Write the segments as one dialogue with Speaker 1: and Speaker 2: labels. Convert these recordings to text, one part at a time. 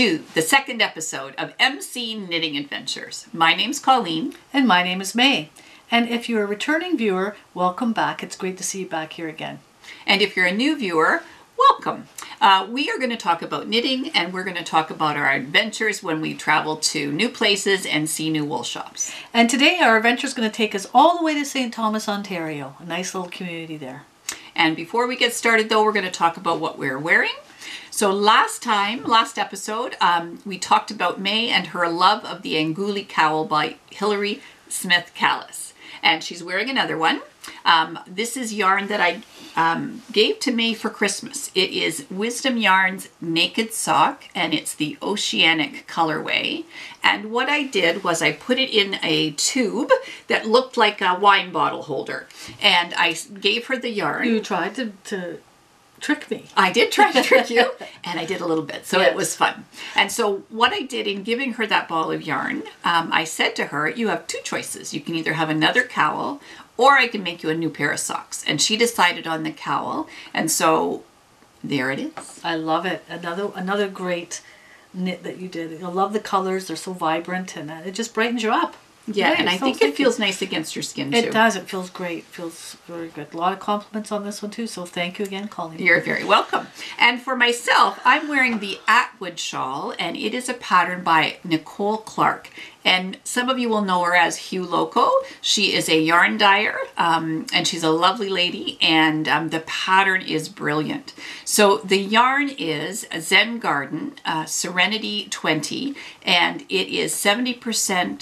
Speaker 1: To the second episode of MC Knitting Adventures. My name's Colleen.
Speaker 2: And my name is May. And if you're a returning viewer, welcome back. It's great to see you back here again.
Speaker 1: And if you're a new viewer, welcome. Uh, we are going to talk about knitting and we're going to talk about our adventures when we travel to new places and see new wool shops.
Speaker 2: And today our adventure is going to take us all the way to St. Thomas, Ontario, a nice little community there.
Speaker 1: And before we get started though, we're going to talk about what we're wearing. So last time, last episode, um, we talked about May and her love of the Anguli cowl by Hilary Smith Callis. And she's wearing another one. Um, this is yarn that I um, gave to May for Christmas. It is Wisdom Yarns Naked Sock and it's the Oceanic colorway. And what I did was I put it in a tube that looked like a wine bottle holder. And I gave her the yarn.
Speaker 2: You tried to, to trick me.
Speaker 1: I did try to trick you, and I did a little bit, so
Speaker 2: Yes.
Speaker 1: it was fun. And so, what I did in giving her that ball of yarn, um, I said to her, You have two choices. You can either have another cowl, or I can make you a new pair of socks. And she decided on the cowl, and so there it is.
Speaker 2: I love it. Another another great knit that you did. I love the colors. They're so vibrant and uh, it just brightens you up.
Speaker 1: Yeah, and I
Speaker 2: so
Speaker 1: think it feels nice against your skin, too.
Speaker 2: It does. It feels great. feels very good. A lot of compliments on this one too. So thank you again, Colleen.
Speaker 1: You're very welcome. And for myself, I'm wearing the Atwood shawl, and it is a pattern by Nicole Clarke. And some of you will know her as Hue Loco. She is a yarn dyer, um, and she's a lovely lady, and um, the pattern is brilliant. So the yarn is Zen Garden uh, Serenity 20, and it is 70%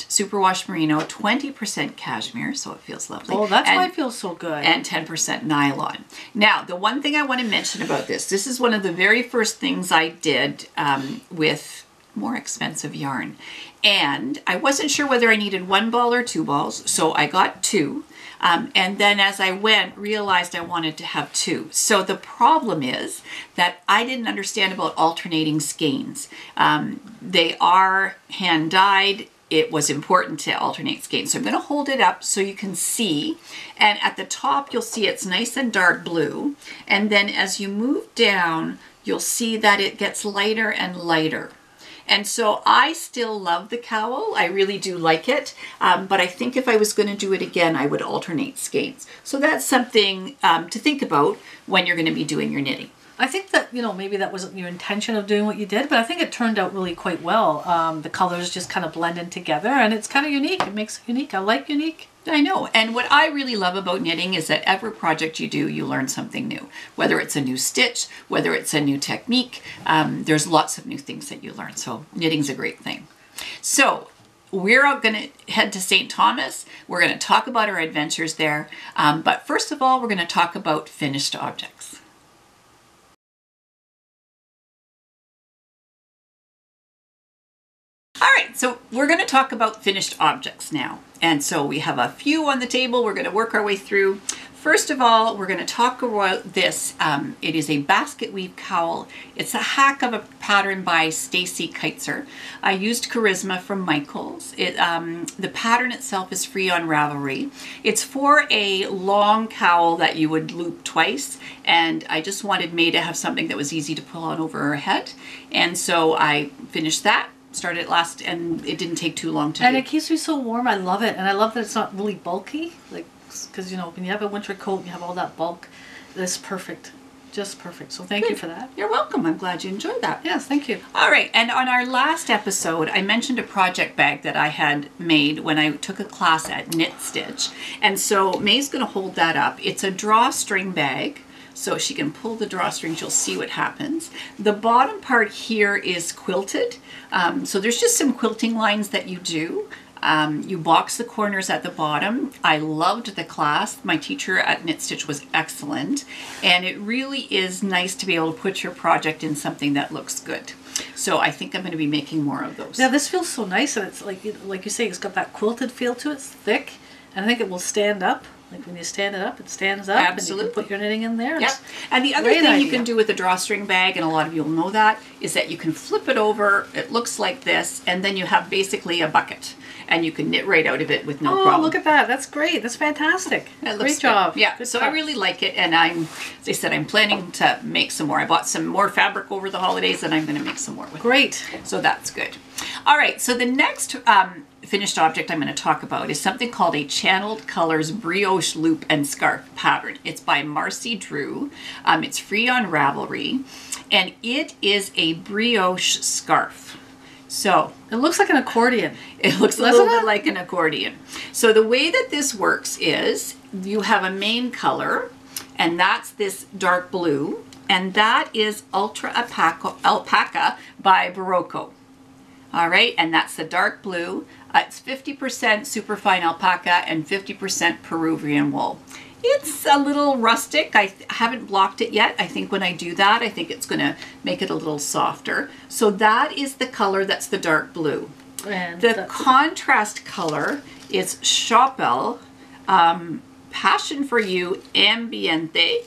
Speaker 1: superwash merino, 20% cashmere, so it feels lovely.
Speaker 2: Oh, that's
Speaker 1: And-
Speaker 2: why it feels so good.
Speaker 1: and 10% nylon. Now, the one thing I want to mention about this, this is one of the very first things I did um, with more expensive yarn. And I wasn't sure whether I needed one ball or two balls, so I got two. Um, and then as I went, realized I wanted to have two. So the problem is that I didn't understand about alternating skeins. Um, they are hand dyed it was important to alternate skeins. So I'm going to hold it up so you can see. And at the top, you'll see it's nice and dark blue. And then as you move down, you'll see that it gets lighter and lighter. And so I still love the cowl. I really do like it. Um, but I think if I was going to do it again, I would alternate skeins. So that's something um, to think about when you're going to be doing your knitting.
Speaker 2: I think that you know maybe that wasn't your intention of doing what you did, but I think it turned out really quite well. Um, the colors just kind of blend in together, and it's kind of unique. It makes it unique. I like unique.
Speaker 1: I know. And what I really love about knitting is that every project you do, you learn something new. Whether it's a new stitch, whether it's a new technique, um, there's lots of new things that you learn. So knitting's a great thing. So we're going to head to St. Thomas. We're going to talk about our adventures there. Um, but first of all, we're going to talk about finished objects. All right, so we're going to talk about finished objects now. And so we have a few on the table we're going to work our way through. First of all, we're going to talk about this. Um, it is a basket weave cowl. It's a hack of a pattern by Stacy Kietzer. I used Charisma from Michaels. It, um, the pattern itself is free on Ravelry. It's for a long cowl that you would loop twice. And I just wanted May to have something that was easy to pull on over her head. And so I finished that started it last and it didn't take too long to
Speaker 2: And
Speaker 1: do.
Speaker 2: it keeps me so warm. I love it, and I love that it's not really bulky. Like, because you know when you have a winter coat, and you have all that bulk. It's perfect, just perfect. So thank you for that.
Speaker 1: You're welcome. I'm glad you enjoyed that.
Speaker 2: Yes, thank you.
Speaker 1: All right, and on our last episode, I mentioned a project bag that I had made when I took a class at Knit Stitch. And so May's going to hold that up. It's a drawstring bag. So she can pull the drawstrings, you'll see what happens. The bottom part here is quilted. Um, so there's just some quilting lines that you do. Um, you box the corners at the bottom. I loved the class. My teacher at Knit Stitch was excellent. And it really is nice to be able to put your project in something that looks good. So I think I'm going to be making more of those.
Speaker 2: Yeah, this feels so nice, and it's like like you say, it's got that quilted feel to it. It's thick, and I think it will stand up Like when you stand it up, it stands up. And you
Speaker 1: Absolutely.
Speaker 2: can put your knitting in there.
Speaker 1: Yep. And the other thing you can do with a drawstring bag, and a lot of you will know that, is that you can flip it over. It looks like this, and then you have basically a bucket, and you can knit right out of it with no
Speaker 2: Oh,
Speaker 1: problem.
Speaker 2: Oh, look at that. That's great. That's fantastic.
Speaker 1: It looks
Speaker 2: Great
Speaker 1: good.
Speaker 2: job.
Speaker 1: Yeah.
Speaker 2: Good
Speaker 1: so I really like it, and I'm, as I said, I'm planning to make some more. I bought some more fabric over the holidays, and I'm going to make some more with it.
Speaker 2: Great.
Speaker 1: So that's good. All right. So the next um, finished object I'm going to talk about is something called a Channeled Colors Brioche Loop and Scarf pattern. It's by Marcy Drew. Um, it's free on Ravelry, and it is a brioche scarf. So
Speaker 2: It looks like an accordion.
Speaker 1: it looks a little bit like an accordion. So the way that this works is you have a main color, and that's this dark blue, and that is Ultra Alpaca, Alpaca by Berroco. All right, and that's the dark blue. Uh, it's 50% superfine alpaca and 50% Peruvian wool. It's a little rustic. I haven't blocked it yet. I think when I do that, I think it's going to make it a little softer. So that is the color that's the dark blue.
Speaker 2: And
Speaker 1: The contrast color is Schoppel um, Passion for You Ambiente.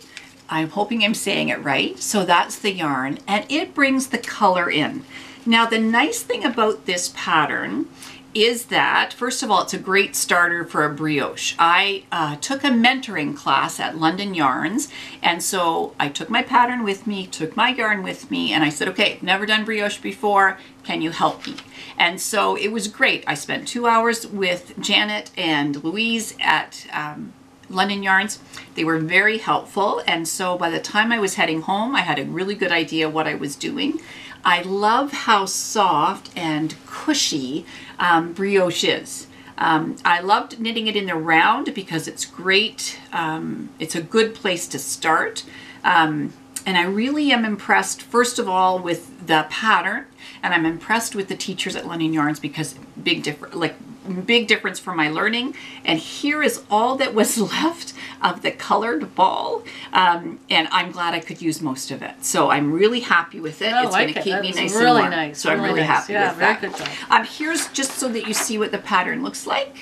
Speaker 1: I'm hoping I'm saying it right. So that's the yarn, and it brings the color in. Now, the nice thing about this pattern is that, first of all, it's a great starter for a brioche. I uh, took a mentoring class at London Yarns, and so I took my pattern with me, took my yarn with me, and I said, okay, never done brioche before, can you help me? And so it was great. I spent two hours with Janet and Louise at um, London Yarns. They were very helpful, and so by the time I was heading home, I had a really good idea what I was doing. I love how soft and cushy um, brioche is. Um, I loved knitting it in the round because it's great. Um, it's a good place to start. Um, and I really am impressed, first of all, with the pattern, and I'm impressed with the teachers at London Yarns because big difference, like big difference for my learning. And here is all that was left of the colored ball, um, and I'm glad I could use most of it. So I'm really happy with it.
Speaker 2: I
Speaker 1: it's
Speaker 2: like
Speaker 1: going to keep
Speaker 2: That
Speaker 1: me nice
Speaker 2: really
Speaker 1: and warm.
Speaker 2: nice,
Speaker 1: So I'm
Speaker 2: really
Speaker 1: really
Speaker 2: nice.
Speaker 1: happy
Speaker 2: Yeah,
Speaker 1: with
Speaker 2: very
Speaker 1: that.
Speaker 2: good job.
Speaker 1: Um, here's just so that you see what the pattern looks like.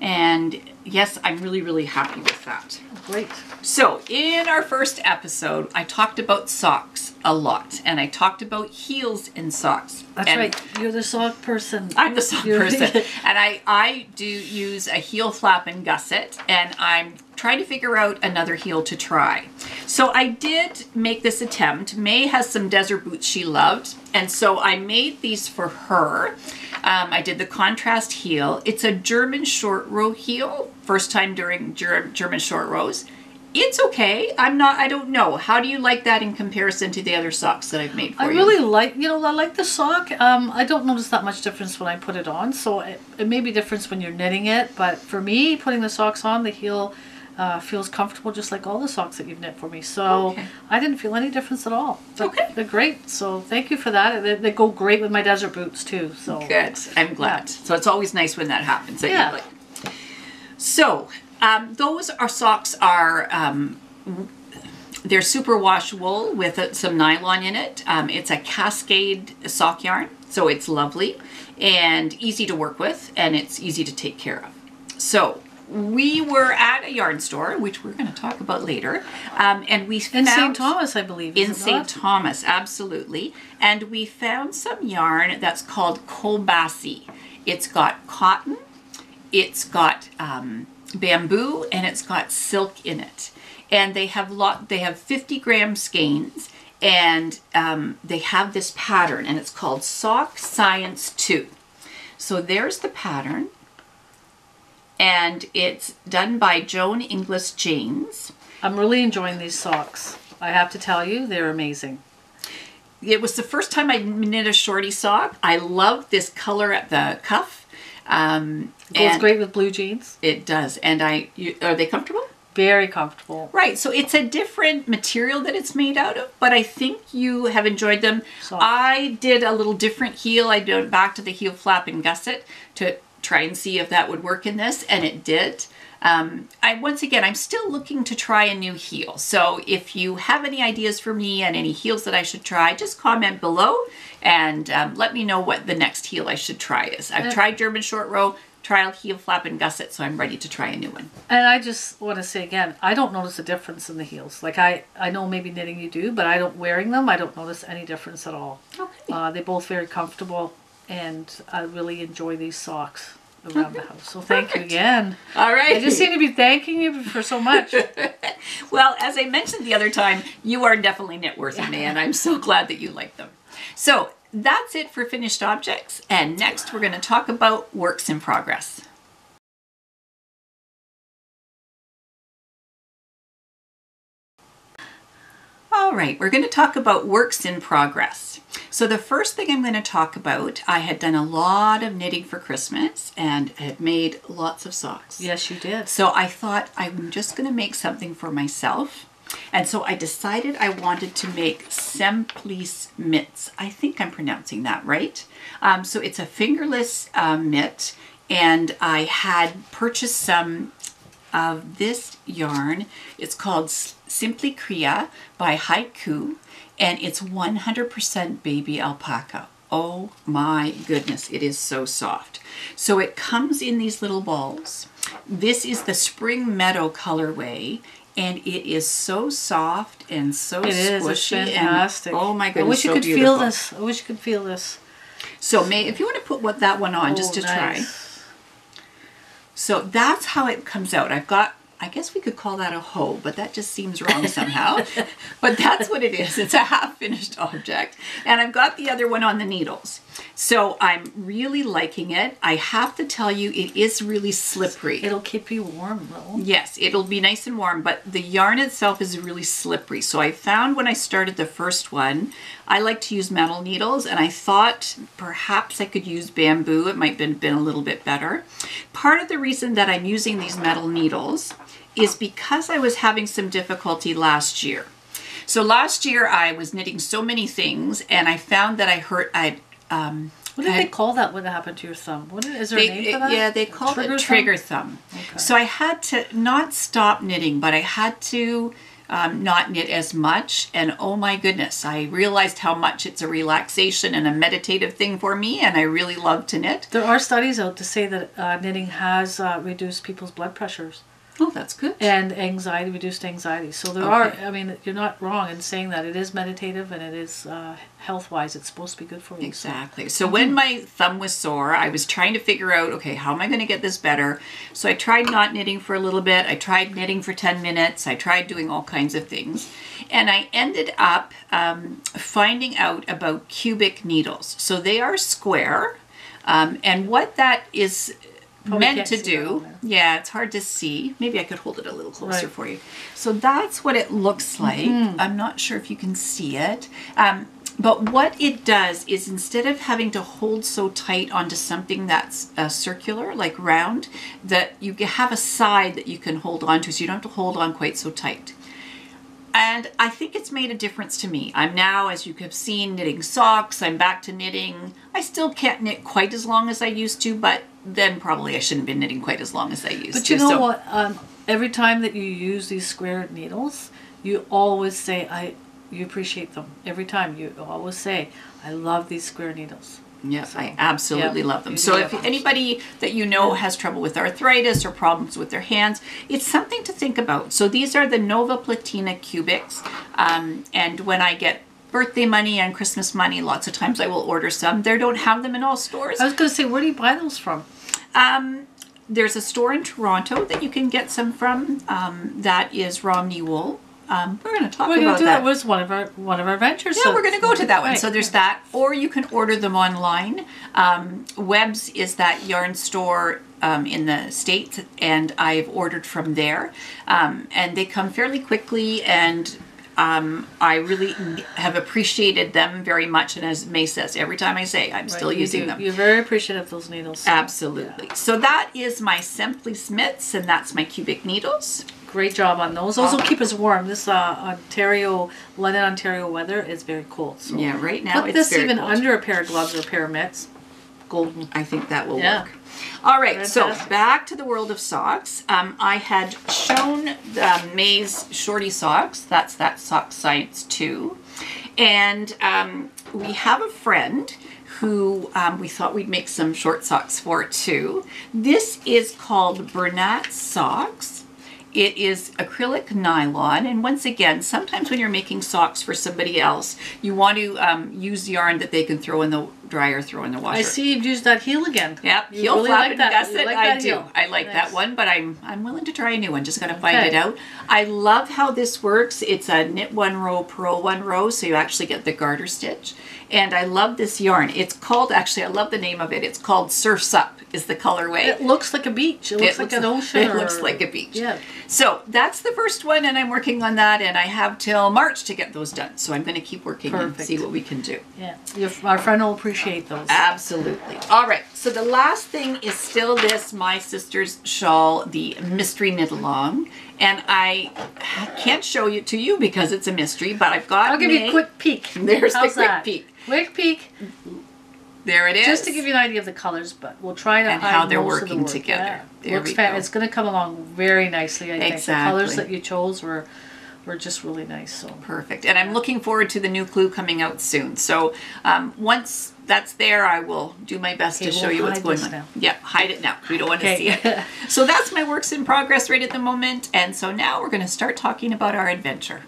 Speaker 1: And yes, I'm really, really happy with that.
Speaker 2: Great.
Speaker 1: So, in our first episode, I talked about socks a lot, and I talked about heels in socks.
Speaker 2: That's
Speaker 1: And
Speaker 2: right. You're the sock person.
Speaker 1: I'm the sock
Speaker 2: You're-
Speaker 1: person, and I I do use a heel flap and gusset, and I'm trying to figure out another heel to try. So I did make this attempt. May has some desert boots she loved, and so I made these for her. Um, I did the contrast heel. It's a German short row heel. First time during Ger- German short rows. It's okay. I'm not. I don't know. How do you like that in comparison to the other socks that I've made for
Speaker 2: I
Speaker 1: you?
Speaker 2: I really like, you know, I like the sock. Um, I don't notice that much difference when I put it on. So it, it may be difference when you're knitting it, but for me, putting the socks on, the heel uh, feels comfortable, just like all the socks that you've knit for me. So
Speaker 1: Okay.
Speaker 2: I didn't feel any difference at all. They're,
Speaker 1: Okay.
Speaker 2: they're great. So thank you for that. They, they go great with my desert boots too. So
Speaker 1: Good. I'm glad. So it's always nice when that happens. that you
Speaker 2: Yeah.
Speaker 1: So um, those are socks are um, they're super wash wool with uh, some nylon in it. Um, it's a cascade sock yarn, so it's lovely and easy to work with, and it's easy to take care of. So we were at a yarn store, which we're going to talk about later, um, and we
Speaker 2: in
Speaker 1: found
Speaker 2: St. Thomas, I believe.
Speaker 1: in St. Thomas, absolutely. And we found some yarn that's called CoBaSi. It's got cotton, it's got um, bamboo, and it's got silk in it. And they have lot. They have 50 gram skeins, and um, they have this pattern, and it's called Sock Science Too. So there's the pattern, and it's done by Joan Inglis Janes.
Speaker 2: I'm really enjoying these socks. I have to tell you, they're amazing.
Speaker 1: it was the first time I knit a shorty sock. I love this color at the cuff. Um,
Speaker 2: Goes great with blue jeans.
Speaker 1: It does. And I, you, are they comfortable?
Speaker 2: Very comfortable.
Speaker 1: Right. So it's a different material that it's made out of, but I think you have enjoyed them.
Speaker 2: Soft.
Speaker 1: I did a little different heel. I went back to the heel flap and gusset to try and see if that would work in this, and it did. Um, I once again, I'm still looking to try a new heel. So if you have any ideas for me and any heels that I should try, just comment below and um, let me know what the next heel I should try is. I've tried German short row, trial heel flap and gusset, so I'm ready to try a new one.
Speaker 2: And I just want to say again, I don't notice a difference in the heels. Like I, I know maybe knitting you do, but I don't wearing them. I don't notice any difference at all.
Speaker 1: Okay.
Speaker 2: Uh, they're both very comfortable, and I really enjoy these socks around the house. So thank you again.
Speaker 1: All right.
Speaker 2: I just seem to be thanking you for so much.
Speaker 1: Well, as I mentioned the other time, you are definitely knit worthy, man. I'm so glad that you like them. So that's it for finished objects. And next we're going to talk about works in progress. All right, we're going to talk about works in progress. So the first thing I'm going to talk about, I had done a lot of knitting for Christmas and had made lots of socks.
Speaker 2: yes, you did.
Speaker 1: So I thought I'm just going to make something for myself. And so I decided I wanted to make Semplice mitts. I think I'm pronouncing that right. Um, so it's a fingerless uh, mitt, and I had purchased some of this yarn. It's called Simpli Cria by Hikoo, and it's 100% baby alpaca. Oh my goodness, it is so soft. So it comes in these little balls. This is the Spring Meadow colorway, and it is so soft and so
Speaker 2: It is.
Speaker 1: Squishy. and-
Speaker 2: fantastic.
Speaker 1: oh my goodness, I
Speaker 2: wish you
Speaker 1: so
Speaker 2: could
Speaker 1: beautiful.
Speaker 2: feel this. I wish you could feel this.
Speaker 1: So May, if you want to put what that one on just
Speaker 2: Oh,
Speaker 1: to try.
Speaker 2: nice.
Speaker 1: So that's how it comes out. I've got, I guess we could call that a hoe, but that just seems wrong somehow. but that's what it is. It's a half finished object. And I've got the other one on the needles. So I'm really liking it. I have to tell you, it is really slippery.
Speaker 2: It'll keep you warm though.
Speaker 1: Yes, it'll be nice and warm, but the yarn itself is really slippery. So I found when I started the first one, I like to use metal needles, and I thought perhaps I could use bamboo. It might have been, been a little bit better. Part of the reason that I'm using these metal needles is because I was having some difficulty last year. So last year I was knitting so many things, and I found that I hurt. I um,
Speaker 2: What did
Speaker 1: I-
Speaker 2: they call that? What happened to your thumb? What is, is there
Speaker 1: they,
Speaker 2: a name for that?
Speaker 1: Yeah, they called
Speaker 2: Trigger
Speaker 1: it
Speaker 2: thumb?
Speaker 1: trigger thumb. So I had to not stop knitting, but I had to um, not knit as much. And oh my goodness, I realized how much it's a relaxation and a meditative thing for me, and I really love to knit.
Speaker 2: There are studies out to say that uh, knitting has uh, reduced people's blood pressures
Speaker 1: Oh, that's good.
Speaker 2: and anxiety, reduced anxiety. So there
Speaker 1: Okay.
Speaker 2: are, I mean, you're not wrong in saying that it is meditative and it is uh, health wise, it's supposed to be good for you. So-
Speaker 1: Exactly. So when my thumb was sore, I was trying to figure out, okay, how am I going to get this better? So I tried not knitting for a little bit. I tried knitting for 10 minutes. I tried doing all kinds of things. And I ended up um, finding out about cubic needles. So they are square. Um, and what that is
Speaker 2: Probably
Speaker 1: meant to
Speaker 2: see that on
Speaker 1: do, yeah, it's hard to see. Maybe I could hold it a little closer
Speaker 2: Right.
Speaker 1: for you. So that's what it looks like.
Speaker 2: Mm-hmm.
Speaker 1: I'm not sure if you can see it. Um, but what it does is instead of having to hold so tight onto something that's uh, circular, like round, that you have a side that you can hold on to so you don't have to hold on quite so tight. And I think it's made a difference to me. I'm now, as you have seen, knitting socks. I'm back to knitting. I still can't knit quite as long as I used to, but then probably I shouldn't be knitting quite as long as I used to.
Speaker 2: But
Speaker 1: to.
Speaker 2: you know
Speaker 1: so-
Speaker 2: what? Um, every time that you use these square needles, you always say, I, you appreciate them. Every time you always say, I love these square needles.
Speaker 1: Yes, I absolutely
Speaker 2: yeah,
Speaker 1: love them. So if anybody that you know has trouble with arthritis or problems with their hands, it's something to think about. So these are the Nova Platina cubics. Um, and when I get birthday money and Christmas money, lots of times I will order some. They don't have them in all stores.
Speaker 2: I was going to say, where do you buy those from?
Speaker 1: Um, there's a store in Toronto that you can get some from. Um, that is Romni Wool. Um, we're going to talk
Speaker 2: We're
Speaker 1: about
Speaker 2: do
Speaker 1: that.
Speaker 2: that. was one of our one of our ventures.
Speaker 1: Yeah,
Speaker 2: so-
Speaker 1: we're going to go to that one.
Speaker 2: Right.
Speaker 1: So there's that, or you can order them online. Um, Webs is that yarn store um, in the states, and I've ordered from there, um, and they come fairly quickly. And um, I really have appreciated them very much. And as May says, every time I say, I'm
Speaker 2: Right,
Speaker 1: still using
Speaker 2: do.
Speaker 1: them.
Speaker 2: You're very appreciative of those needles.
Speaker 1: Absolutely. So that is my Semplice mitts, and that's my cubic needles.
Speaker 2: Great job on those. Those will keep us warm. This uh, Ontario, London, Ontario weather is very cold. So
Speaker 1: Yeah, right now
Speaker 2: put this even
Speaker 1: cold.
Speaker 2: under a pair of gloves or a pair of mitts. Golden.
Speaker 1: I think that will
Speaker 2: Yeah.
Speaker 1: work. All right, so back to the world of socks. Um, I had shown um, May's shorty socks. That's that Sock Science too. And um, we have a friend who um, we thought we'd make some short socks for too. This is called Bernat Sox. It is acrylic nylon, and once again, sometimes when you're making socks for somebody else, you want to um, use yarn that they can throw in the dryer, throw in the washer.
Speaker 2: I see you've used that heel again.
Speaker 1: Yep,
Speaker 2: You
Speaker 1: heel
Speaker 2: really
Speaker 1: flap
Speaker 2: like
Speaker 1: and gusset.
Speaker 2: Like
Speaker 1: I do.
Speaker 2: heel.
Speaker 1: I like
Speaker 2: Nice.
Speaker 1: that one, but I'm I'm willing to try a new one. Just gotta find
Speaker 2: Okay.
Speaker 1: it out. I love how this works. It's a knit one row, purl one row, so you actually get the garter stitch. And I love this yarn. It's called actually. I love the name of it. It's called Surfs Up. Is the colorway.
Speaker 2: It looks like a beach. It looks like an ocean.
Speaker 1: It
Speaker 2: or-
Speaker 1: looks like a beach.
Speaker 2: Yeah.
Speaker 1: So that's the first one, and I'm working on that, and I have till March to get those done. So I'm going to keep working and see what we can do.
Speaker 2: Yeah. Your, our friend will appreciate those.
Speaker 1: Absolutely. All right. So the last thing is still this my sister's shawl, the mystery knit along, and I can't show it to you because it's a mystery, but I've got.
Speaker 2: I'll give you a quick peek.
Speaker 1: There's the
Speaker 2: How's
Speaker 1: quick
Speaker 2: that?
Speaker 1: peek.
Speaker 2: Quick peek.
Speaker 1: There it is.
Speaker 2: Just to give you an idea of the colors, but we'll try to
Speaker 1: And
Speaker 2: hide
Speaker 1: how they're
Speaker 2: most of the
Speaker 1: working
Speaker 2: work.
Speaker 1: together.
Speaker 2: Yeah. Looks fan-
Speaker 1: go.
Speaker 2: It's going to come along very nicely. I think the colors that you chose were were just really nice. So
Speaker 1: Perfect. And I'm looking forward to the new clue coming out soon. So um, once that's there, I will do my best
Speaker 2: Okay,
Speaker 1: to show
Speaker 2: we'll
Speaker 1: you what's going on.
Speaker 2: now.
Speaker 1: Yeah, hide it now. We don't want to see it. So that's my works in progress right at the moment. And so now we're going to start talking about our adventure.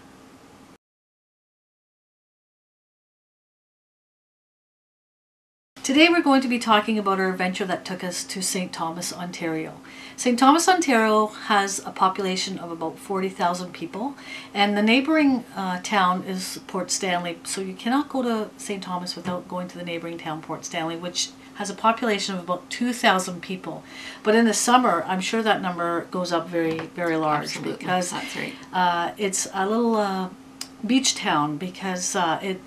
Speaker 2: Today we're going to be talking about our adventure that took us to St. Thomas, Ontario. St. Thomas, Ontario has a population of about 40,000 people, and the neighboring uh, town is Port Stanley. So you cannot go to St. Thomas without going to the neighboring town, Port Stanley, which has a population of about 2,000 people. But in the summer, I'm sure that number goes up very, very large
Speaker 1: Absolutely.
Speaker 2: because
Speaker 1: That's right.
Speaker 2: uh, it's a little uh, beach town because uh, it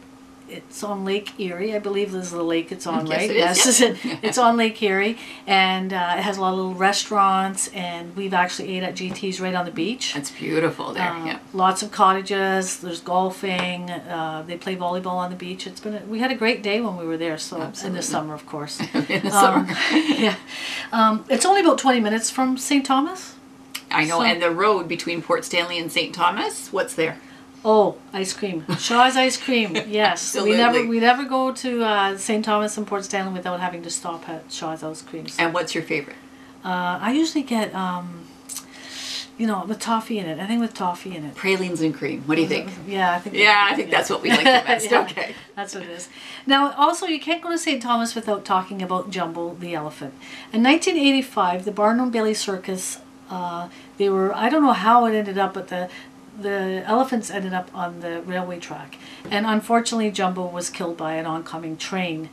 Speaker 2: it's on Lake Erie. I believe this is the lake it's on,
Speaker 1: Yes,
Speaker 2: right?
Speaker 1: it is,
Speaker 2: Yes,
Speaker 1: yep.
Speaker 2: it's on Lake Erie, and uh, it has a lot of little restaurants. And we've actually ate at GT's right on the beach.
Speaker 1: That's beautiful there.
Speaker 2: Uh,
Speaker 1: yeah.
Speaker 2: Lots of cottages. There's golfing. Uh, they play volleyball on the beach. It's been a, we had a great day when we were there. So in the summer, of course.
Speaker 1: In the
Speaker 2: Um,
Speaker 1: summer.
Speaker 2: yeah, um, it's only about twenty minutes from St. Thomas.
Speaker 1: I know.
Speaker 2: so-
Speaker 1: and the road between Port Stanley and St. Thomas, what's there?
Speaker 2: Oh, ice cream. Shaw's ice cream. Yes. we never we never go to uh, St. Thomas and Port Stanley without having to stop at Shaw's ice cream. So,
Speaker 1: And what's your favorite?
Speaker 2: uh, I usually get um, you know, with toffee in it. I think with toffee in it.
Speaker 1: Pralines and cream. What do you think?
Speaker 2: Yeah, I think.
Speaker 1: Yeah, I think that's what we like the best.
Speaker 2: Yeah,
Speaker 1: Okay.
Speaker 2: That's what it is. Now, also, you can't go to St. Thomas without talking about Jumbo the elephant. In 1985, the Barnum Bailey Circus, uh, they were, I don't know how it ended up, but the the elephants ended up on the railway track. And unfortunately, Jumbo was killed by an oncoming train.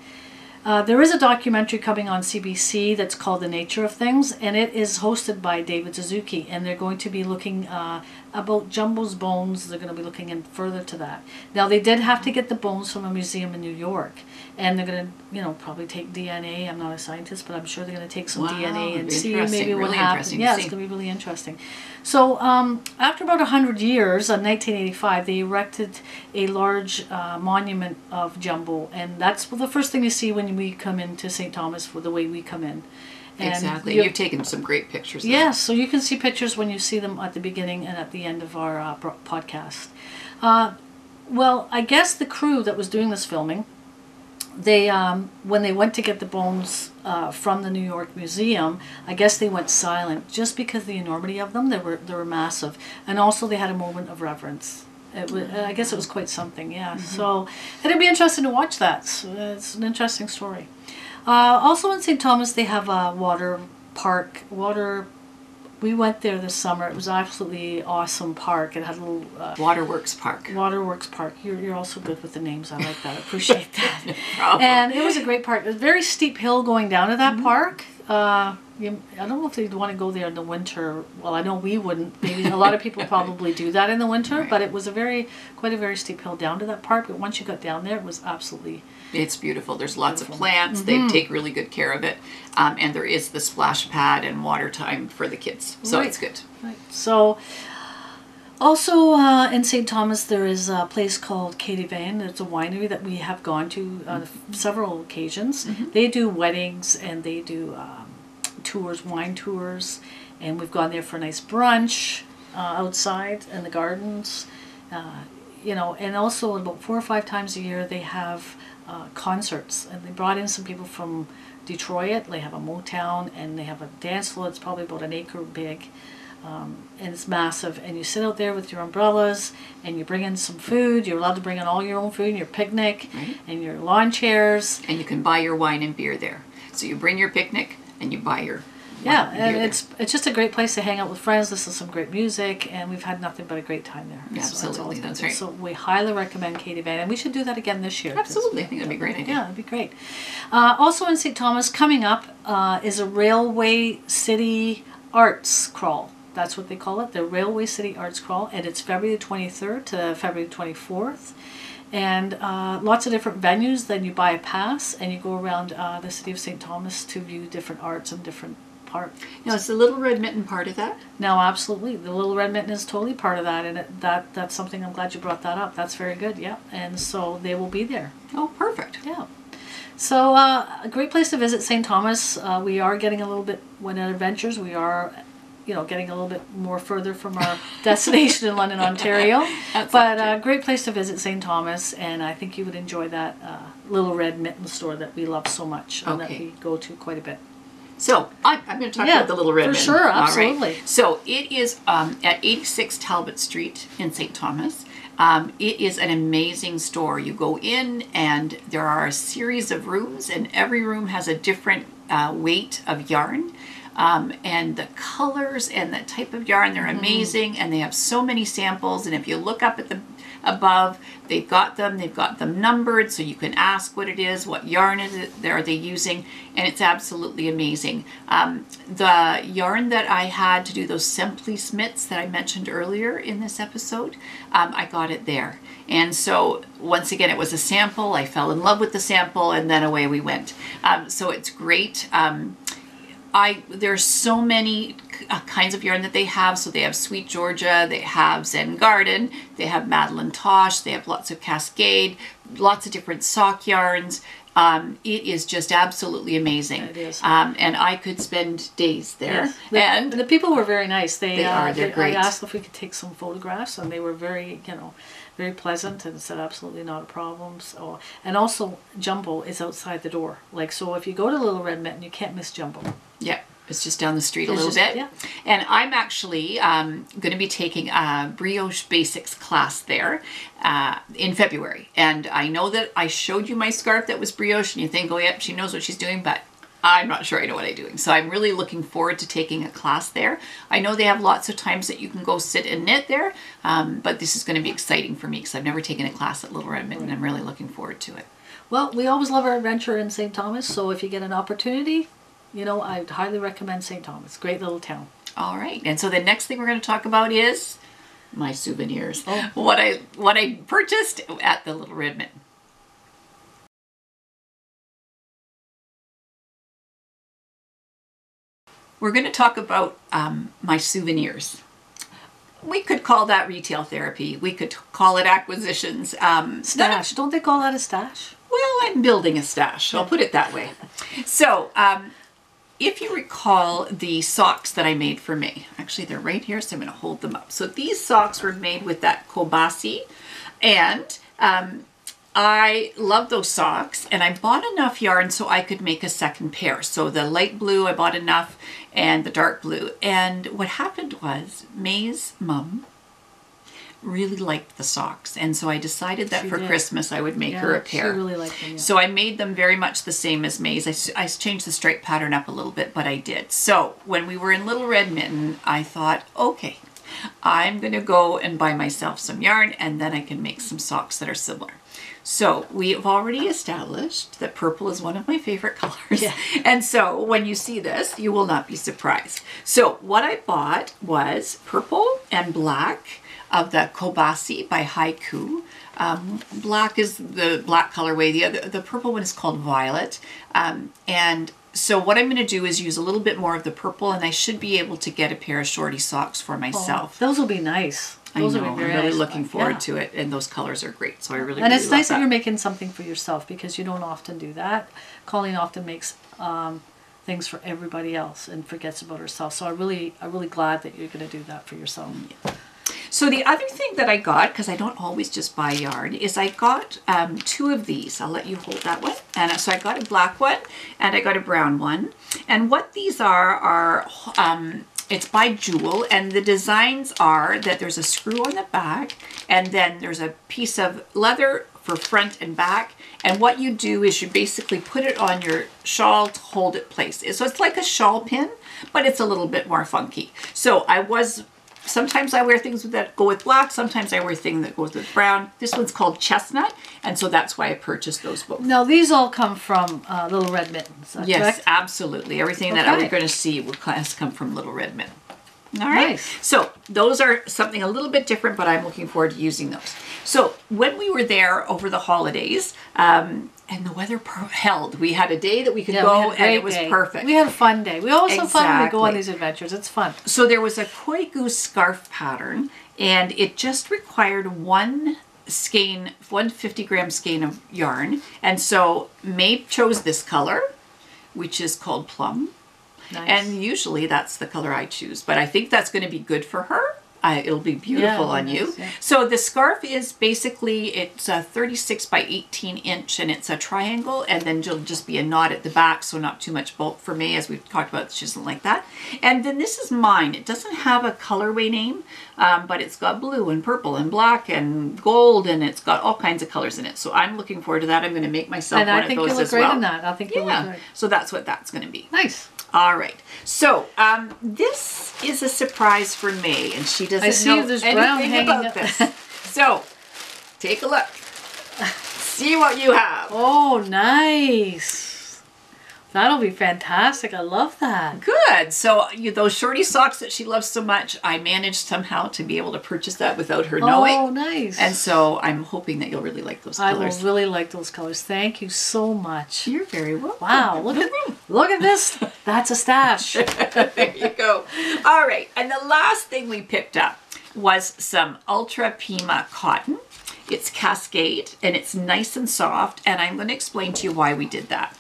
Speaker 2: Uh, there is a documentary coming on CBC that's called The Nature of Things, and it is hosted by David Suzuki. And they're going to be looking uh, about Jumbo's bones. They're going to be looking in further to that. Now, they did have to get the bones from a museum in New York, and they're going to, you know, probably take DNA. I'm not a scientist, but I'm sure they're going to take some
Speaker 1: Wow,
Speaker 2: DNA and see maybe what
Speaker 1: really
Speaker 2: happens.
Speaker 1: interesting
Speaker 2: Yeah, it's going to be really interesting. So, um, after about 100 years, in 1985, they erected a large uh, monument of Jumbo, and that's the first thing you see when we come into St. Thomas for the way we come in. And
Speaker 1: exactly.
Speaker 2: you-
Speaker 1: You've taken some great pictures.
Speaker 2: Yes, so you can see pictures when you see them at the beginning and at the end of our uh, podcast. Uh, well, I guess the crew that was doing this filming, they um, when they went to get the bones uh, from the New York Museum, I guess they went silent just because the enormity of them. They were they were massive, and also they had a moment of reverence. It was, I guess it was quite something, yeah. So it'd be interesting to watch that. So it's an interesting story. Uh, also in St. Thomas, they have a water park. Water. We went there this summer. It was absolutely awesome park. It had a little uh,
Speaker 1: Waterworks Park.
Speaker 2: Waterworks Park. You're, you're also good with the names. I like that. I appreciate that.
Speaker 1: problem.
Speaker 2: and it was a great park. It was a very steep hill going down to that park. Uh, you, I don't know if they'd want to go there in the winter. Well, I know we wouldn't. Maybe a lot of people probably do that in the winter.
Speaker 1: Right.
Speaker 2: But it was a very, quite a very steep hill down to that park. But once you got down there, it was absolutely
Speaker 1: It's beautiful. There's lots of plants.
Speaker 2: Mm-hmm.
Speaker 1: They take really good care of it. Um, and there is the splash pad and water time for the kids. So
Speaker 2: Right.
Speaker 1: it's good.
Speaker 2: Right. So, also uh, in St. Thomas, there is a place called Quai du Vin. It's a winery that we have gone to on several occasions. They do weddings and they do um, tours, wine tours, and we've gone there for a nice brunch uh, outside in the gardens. Uh, you know, and also about four or five times a year they have uh, concerts, and they brought in some people from Detroit. They have a Motown, and they have a dance floor. It's probably about an acre big. Um, and it's massive. And you sit out there with your umbrellas, and you bring in some food. You're allowed to bring in all your own food, and your picnic,
Speaker 1: Right.
Speaker 2: and your lawn chairs.
Speaker 1: And you can buy your wine and beer there. So you bring your picnic and you buy your
Speaker 2: Yeah, and it's it's just a great place to hang out with friends, listen to some great music, and we've had nothing but a great time there.
Speaker 1: Yeah,
Speaker 2: So
Speaker 1: absolutely,
Speaker 2: been
Speaker 1: that's right.
Speaker 2: So we highly recommend Quai du Vin, and we should do that again this year.
Speaker 1: Absolutely, I think that'd be a great idea.
Speaker 2: Yeah, it'd be great. Uh, also in St. Thomas, coming up uh, is a Railway City Arts Crawl. That's what they call it, the Railway City Arts Crawl, and it's February the 23rd to February the 24th. And uh, lots of different venues. Then you buy a pass and you go around uh, the city of St. Thomas to view different arts and different parts.
Speaker 1: Now, is the Little Red Mitten part of that?
Speaker 2: No, absolutely, the Little Red Mitten is totally part of that, and it, that that's something I'm glad you brought that up. That's very good. Yeah, and so they will be there.
Speaker 1: Oh, perfect.
Speaker 2: Yeah. So uh, a great place to visit St. Thomas. Uh, we are getting a little bit when at Adventures. We are, you know, getting a little bit more further from our destination in London, Ontario. But a uh, great place to visit St. Thomas, and I think you would enjoy that uh, Little Red Mitten store that we love so much and that we go to quite a bit.
Speaker 1: So I, I'm going to talk
Speaker 2: Yeah,
Speaker 1: about the Little Red
Speaker 2: for sure,
Speaker 1: All right.
Speaker 2: absolutely.
Speaker 1: So it is um, at 86 Talbot Street in St. Thomas. Um, it is an amazing store. You go in, and there are a series of rooms, and every room has a different uh, weight of yarn. Um, and the colors and the type of yarn, they're amazing, and they have so many samples. And if you look up at the above, they've got them. They've got them numbered, so you can ask what it is, what yarn is it are they using, and it's absolutely amazing. Um, the yarn that I had to do those Semplice mitts that I mentioned earlier in this episode, um, I got it there. And so once again, it was a sample. I fell in love with the sample, and then away we went. Um, so it's great. Um, I there's so many uh, kinds of yarn that they have. So they have Sweet Georgia, they have Zen Garden, they have Madelinetosh, they have lots of Cascade, lots of different sock yarns. Um, it is just absolutely amazing.
Speaker 2: It is.
Speaker 1: Um, and I could spend days there.
Speaker 2: Yes. The,
Speaker 1: And
Speaker 2: the people were very nice. They,
Speaker 1: They
Speaker 2: uh,
Speaker 1: are, they're
Speaker 2: they-
Speaker 1: great.
Speaker 2: I asked if we could take some photographs, and they were very, you know, very pleasant and said absolutely not a problem. So, and also Jumbo is outside the door. Like so, if you go to Little Red Mitten, you can't miss Jumbo.
Speaker 1: Yeah, it's just down the street a
Speaker 2: It's
Speaker 1: little
Speaker 2: just-
Speaker 1: bit.
Speaker 2: yeah.
Speaker 1: And I'm actually um, going to be taking a brioche basics class there uh, in February. And I know that I showed you my scarf that was brioche, and you think, oh, yep, she knows what she's doing, but I'm not sure I know what I'm doing. So I'm really looking forward to taking a class there. I know they have lots of times that you can go sit and knit there, um, but this is going to be exciting for me because I've never taken a class at Little Red Mitten, and I'm really looking forward to it.
Speaker 2: Well, we always love our adventure in St. Thomas. So if you get an opportunity, you know, I'd highly recommend St. Thomas. Great little town.
Speaker 1: All right. And so the next thing we're going to talk about is my souvenirs.
Speaker 2: Oh.
Speaker 1: What I what I purchased at the Little Red We're going to talk about um, my souvenirs. We could call that retail therapy. We could call it acquisitions. Um,
Speaker 2: Stash. Don't they call that a stash?
Speaker 1: well, I'm building a stash. I'll put it that way. So, um, if you recall the socks that I made for May, actually they're right here, so I'm going to hold them up. So these socks were made with that CoBaSi, and um, I love those socks. And I bought enough yarn so I could make a second pair. So the light blue I bought enough, and the dark blue. And what happened was May's mum really liked the socks, and so I decided that
Speaker 2: She
Speaker 1: for
Speaker 2: did.
Speaker 1: Christmas I would make her a
Speaker 2: she
Speaker 1: pair.
Speaker 2: really liked them. Yeah.
Speaker 1: So I made them very much the same as May's. I changed the stripe pattern up a little bit, but I did. So when we were in Little Red Mitten, I thought, okay, I'm going to go and buy myself some yarn and then I can make some socks that are similar. So we have already established that purple is one of my favorite colors.
Speaker 2: Yeah.
Speaker 1: And so when you see this, you will not be surprised. So what I bought was purple and black of the CoBaSi by Hikoo. Um, black is the black colorway. The other, the purple one is called Violet. Um, and so what I'm going to do is use a little bit more of the purple, and I should be able to get a pair of shorty socks for myself.
Speaker 2: Those will be nice.
Speaker 1: I
Speaker 2: Those
Speaker 1: know.
Speaker 2: will
Speaker 1: I'm really
Speaker 2: nice.
Speaker 1: looking forward
Speaker 2: Yeah.
Speaker 1: to it, and those colors are great. So I really,
Speaker 2: And
Speaker 1: really
Speaker 2: it's nice that
Speaker 1: that.
Speaker 2: you're making something for yourself because you don't often do that. Colleen often makes um, things for everybody else and forgets about herself. So I really, I'm really glad that you're going to do that for yourself.
Speaker 1: So the other thing that I got, because I don't always just buy yarn, is I got um, two of these. I'll let you hold that one. And so I got a black one and I got a brown one. And what these are are um, it's by Jul, and the designs are that there's a screw on the back, and then there's a piece of leather for front and back. And what you do is you basically put it on your shawl to hold it place. So it's like a shawl pin, but it's a little bit more funky. So I was sometimes I wear things that go with black, sometimes I wear things that goes with brown. This one's called chestnut, and so that's why I purchased those both.
Speaker 2: Now these all come from uh, Little Red Mittens.
Speaker 1: Yes,
Speaker 2: correct?
Speaker 1: absolutely. Everything that I
Speaker 2: Okay.
Speaker 1: was going to see will has come from Little Red Mitten. All right.
Speaker 2: Nice.
Speaker 1: So those are something a little bit different, but I'm looking forward to using those. So when we were there over the holidays, um, and the weather per- held, we had a day that we could
Speaker 2: Yeah,
Speaker 1: go,
Speaker 2: a
Speaker 1: and it was
Speaker 2: day.
Speaker 1: perfect.
Speaker 2: We had a fun day. We always have fun when we go on these adventures. It's fun.
Speaker 1: So there was a Koigu scarf pattern, and it just required one skein, one 50 gram skein of yarn. And so Maeve chose this color, which is called plum.
Speaker 2: Nice.
Speaker 1: And usually that's the color I choose, but I think that's going to be good for her. I, it'll be beautiful
Speaker 2: Yeah,
Speaker 1: on
Speaker 2: nice,
Speaker 1: you.
Speaker 2: yeah.
Speaker 1: So the scarf is basically it's a 36 by 18 inch and it's a triangle and then it'll just be a knot at the back so not too much bulk for me as we've talked about she doesn't like that. And then this is mine. It doesn't have a colorway name um, but it's got blue and purple and black and gold and it's got all kinds of colors in it. So I'm looking forward to that. I'm going to make myself
Speaker 2: and
Speaker 1: one
Speaker 2: I think you
Speaker 1: those
Speaker 2: look great
Speaker 1: well.
Speaker 2: in that. I think
Speaker 1: Yeah.
Speaker 2: great.
Speaker 1: So that's what that's going to be.
Speaker 2: Nice.
Speaker 1: All right. So um, this is a surprise for May, and she doesn't
Speaker 2: I see
Speaker 1: know
Speaker 2: there's brown
Speaker 1: anything
Speaker 2: hanging
Speaker 1: about
Speaker 2: up.
Speaker 1: this. so take a look. See what you have.
Speaker 2: Oh, nice. That'll be fantastic. I love that.
Speaker 1: Good. So you, those shorty socks that she loves so much, I managed somehow to be able to purchase that without her
Speaker 2: Oh,
Speaker 1: knowing.
Speaker 2: Oh, nice.
Speaker 1: And so I'm hoping that you'll really like those colors.
Speaker 2: I will really like those colors. Thank you so much.
Speaker 1: You're very welcome.
Speaker 2: Wow, look at look at this. That's a stash.
Speaker 1: there you go. All right, and the last thing we picked up was some Ultra Pima cotton. It's Cascade, and it's nice and soft, and I'm going to explain to you why we did that.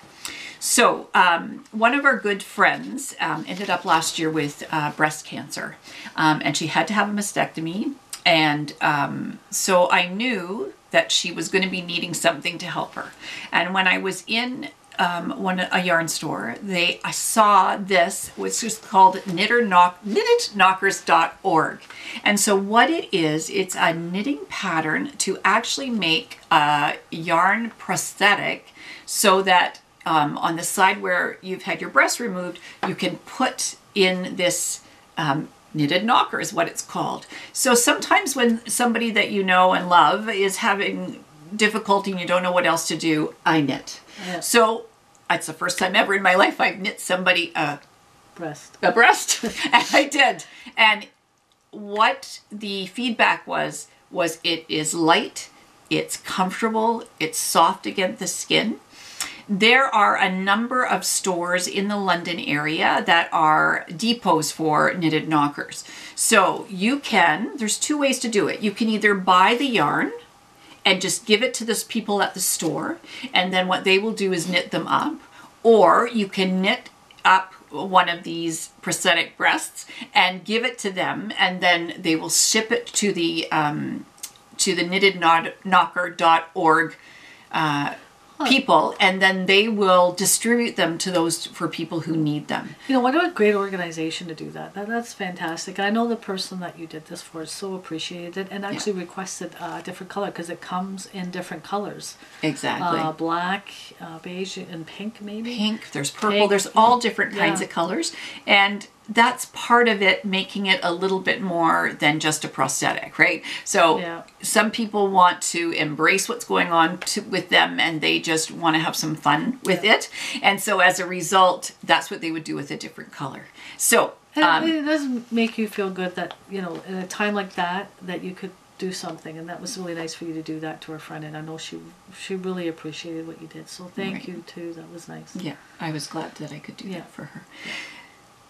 Speaker 1: So, um, one of our good friends um, ended up last year with uh, breast cancer, um, and she had to have a mastectomy. And um, so I knew that she was going to be needing something to help her. And when I was in um, one a yarn store, they I saw this, which is called Knitter Knock knittedknockers.org. And so what it is, it's a knitting pattern to actually make a yarn prosthetic so that um, on the side where you've had your breast removed, you can put in this um, knitted knocker is what it's called. So sometimes when somebody that you know and love is having difficulty and you don't know what else to do, I knit.
Speaker 2: Yeah.
Speaker 1: So it's the first time ever in my life I've knit somebody a,
Speaker 2: Breast.
Speaker 1: a breast, and I did. And what the feedback was was it is light, it's comfortable, it's soft against the skin. There are a number of stores in the London area that are depots for knitted knockers. So you can, there's two ways to do it. You can either buy the yarn and just give it to the people at the store, and then what they will do is knit them up, or you can knit up one of these prosthetic breasts and give it to them, and then they will ship it to the um, to the knittedknocker.org uh, people, and then they will distribute them to those for people who need them.
Speaker 2: You know, what a great organization to do that. that that's fantastic. I know the person that you did this for is so appreciated it and actually requested uh, a different color because it comes in different colors.
Speaker 1: Exactly.
Speaker 2: Uh, black, uh, beige, and pink maybe.
Speaker 1: pink, there's purple,
Speaker 2: Pink,
Speaker 1: there's all different kinds
Speaker 2: yeah.
Speaker 1: of colors. And that's part of it making it a little bit more than just a prosthetic, right? So
Speaker 2: Yeah.
Speaker 1: some people want to embrace what's going on to, with them and they just want to have some fun with it. And so as a result, that's what they would do with a different color. So um,
Speaker 2: it does make you feel good that, you know, in a time like that, that you could do something. And that was really nice for you to do that to her friend. And I know she she really appreciated what you did. So thank
Speaker 1: Right.
Speaker 2: you, too. That was nice.
Speaker 1: Yeah, I was glad that I could do
Speaker 2: Yeah.
Speaker 1: that for her.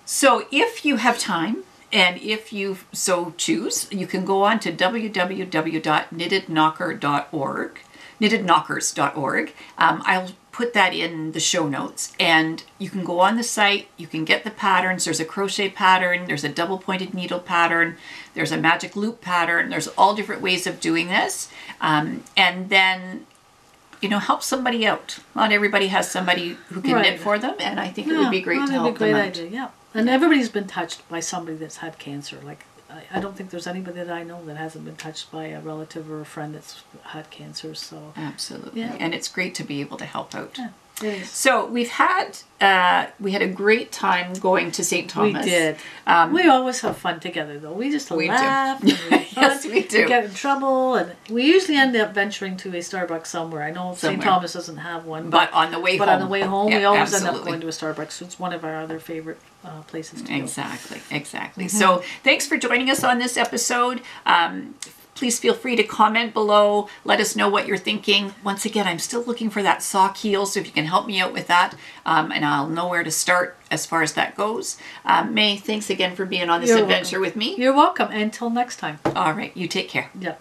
Speaker 1: So if you have time and if you so choose, you can go on to www.knittedknocker.org, knittedknockers.org. Um, I'll put that in the show notes and you can go on the site you can get the patterns. There's a crochet pattern there's a double pointed needle pattern there's a magic loop pattern there's all different ways of doing this. Um, and then you know help somebody out. Not everybody has somebody who can knit for them and i think it would be great to help
Speaker 2: a
Speaker 1: them
Speaker 2: great
Speaker 1: out.
Speaker 2: Yeah, and everybody's been touched by somebody that's had cancer. Like I, I don't think there's anybody that I know that hasn't been touched by a relative or a friend that's had cancer. So
Speaker 1: absolutely
Speaker 2: Yeah.
Speaker 1: and it's great to be able to help out
Speaker 2: yeah, is.
Speaker 1: so we've had uh, we had a great time going to st thomas
Speaker 2: We did.
Speaker 1: um,
Speaker 2: we always have fun together, though. We just
Speaker 1: We do.
Speaker 2: laugh. and we
Speaker 1: Yes, we do.
Speaker 2: get in trouble, and we usually end up venturing to a Starbucks somewhere. I know St. Thomas doesn't have one,
Speaker 1: but on the way
Speaker 2: but
Speaker 1: home
Speaker 2: on the way home,
Speaker 1: Yeah,
Speaker 2: we always end up going to a Starbucks. So it's one of our other favorite uh, places to go.
Speaker 1: Exactly, exactly.
Speaker 2: Mm-hmm.
Speaker 1: So thanks for joining us on this episode. Um, please feel free to comment below. Let us know what you're thinking. Once again, I'm still looking for that sock heel, so if you can help me out with that, um, and I'll know where to start as far as that goes. Um, May, thanks again for being on this
Speaker 2: You're
Speaker 1: adventure
Speaker 2: welcome.
Speaker 1: with me.
Speaker 2: You're welcome. Until next time.
Speaker 1: All right, you take care.
Speaker 2: Yeah.